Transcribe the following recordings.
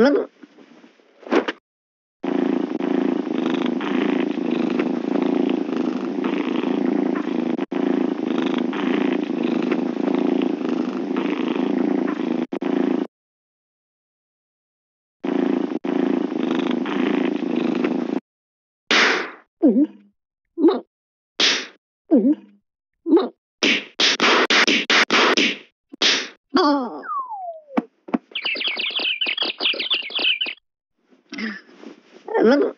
Look. 五梦五梦梦。梦。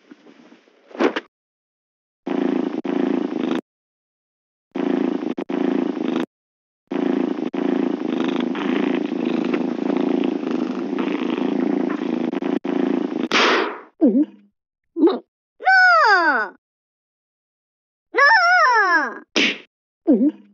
五。Mm-hmm.